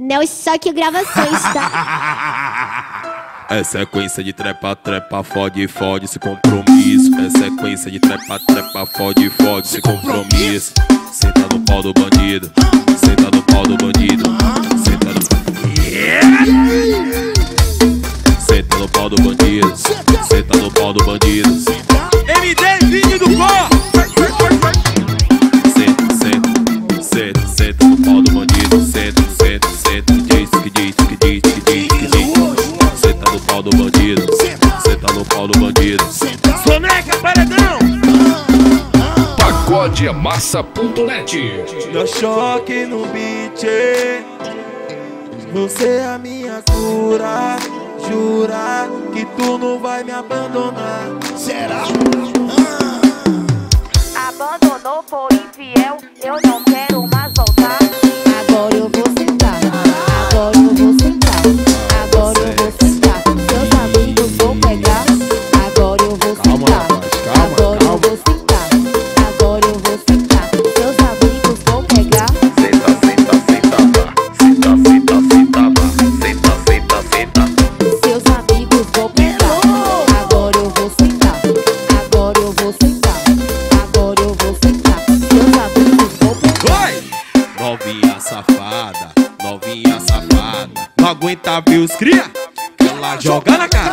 Neo Choque Gravações, tá? É sequência de trepa, trepa, fode, fode, se compromisso. É sequência de trepa, trepa, fode, fode, se compromisso. Senta no pau do bandido, senta no pau do bandido, senta no Senta no pau do bandido, senta no pau do bandido. Soneca Paredão! Pagodemassa.net No choque no beat Você é a minha cura Jura que tu não vai me abandonar Será? Abandonou, foi infiel, eu não quero mais voltar. Agora eu vou 50 views, cria. Ela joga na cara,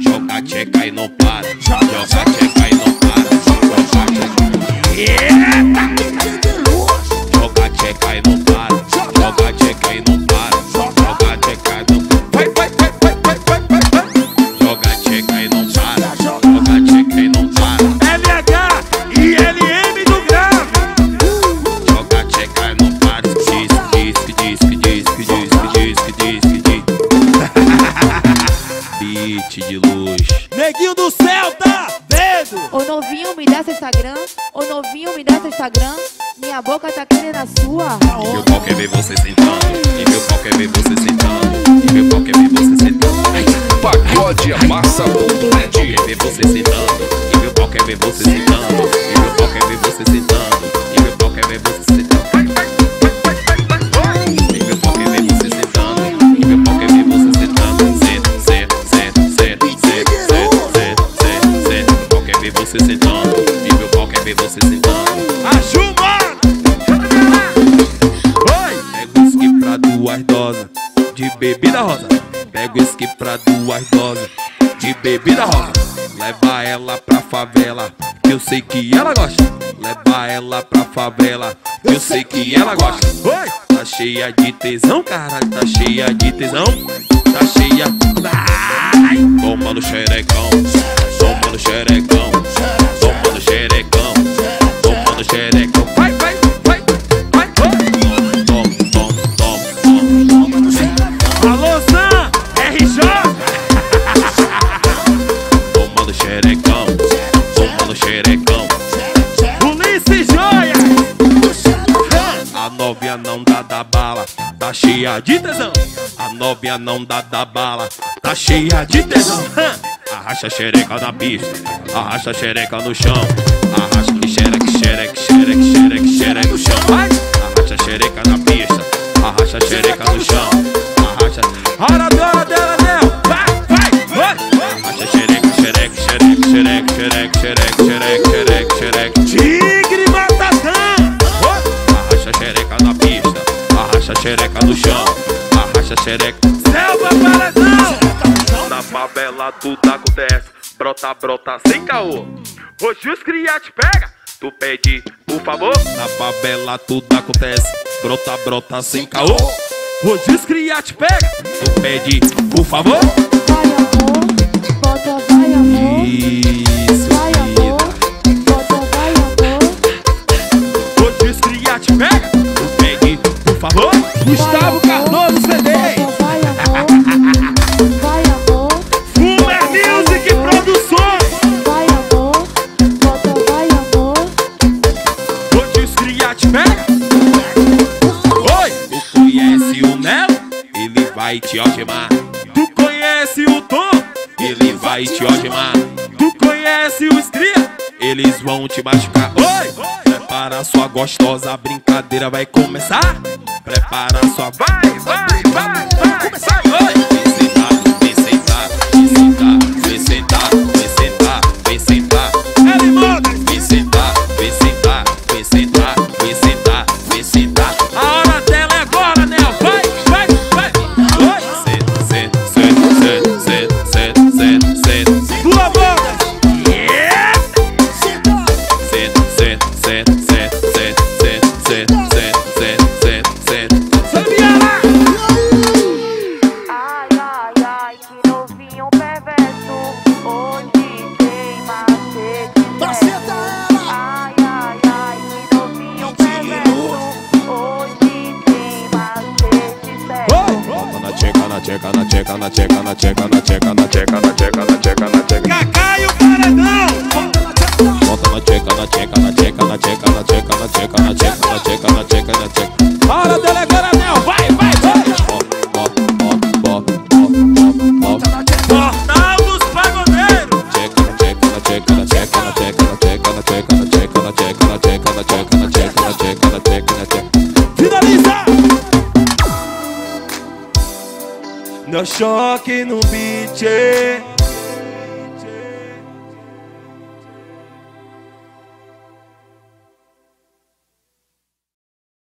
joga tcheca e não para. De luz. Neguinho do céu tá vendo? Ô novinho, me dá seu Instagram. Ô novinho, me dá seu Instagram. Minha boca tá querendo a sua. E meu pau quer ver você sentando. E meu pau quer ver você sentando. E meu pau quer ver você sentando. Ai, Pagodemassa.net quer ver você sentando. E meu pau quer ver você sentando. E meu pau quer ver você sentando. E meu pau quer ver você sentando. Você sentando. E meu pau quer ver você sentando. Ajuma! Oi! Pega o uísque pra duas doses de bebida rosa. Pega o uísque pra duas doses de bebida rosa. Leva ela pra favela, que eu sei que ela gosta. Leva ela pra favela, que eu sei que ela gosta. Oi! Tá cheia de tesão, caralho, tá cheia de tesão. Tá cheia. Ai, toma no xerecão, toma no xerecão, xerecão, toma no xerecão. Vai, vai, vai, vai, vai. Toma, toma, toma, toma, toma. Alô, Sam! RJ! Toma no xerecão, toma no xerecão. Ulisses Joia! A novinha não dá da bala, tá cheia de tesão. A novinha não dá da bala, tá cheia de tesão. Arracha a xereca na pista, arracha a xereca no chão. Arracha que xereque, xereque, xereque, xereque, xereque no chão. Vai! Arracha a xereca na pista, arracha a xereca no chão. Arracha, Hora da hora dela, Nel! Vai, vai, vai! arracha xereque, xereque, xereque, xereque, xereque, xereque, xereque, xereque, xereque. Tigre Matatã! Oi! Arracha a xereca na pista, arracha a xereca no chão. Arracha a xereca. Selva Paredão! Na favela tudo brota, brota sem caô. Hoje os cria te pega, tu pede, por favor. Na favela tudo acontece, brota, brota sem caô. Hoje os cria te pega, tu pede, por favor. Vai amor, bota vai amor. Isso, Vai amor, bota vai amor. Hoje os cria te pega, tu pede, por favor. Gustavo Cardoso vai te algemar. Tu conhece o Tom? Ele vai te algemar. Tu conhece o estria? Eles vão te machucar. Oi! Prepara sua gostosa, a brincadeira vai começar. Prepara sua. Vai, vai, vai, vai, vai, vai. vai. check on a check on a No choque no beat eh.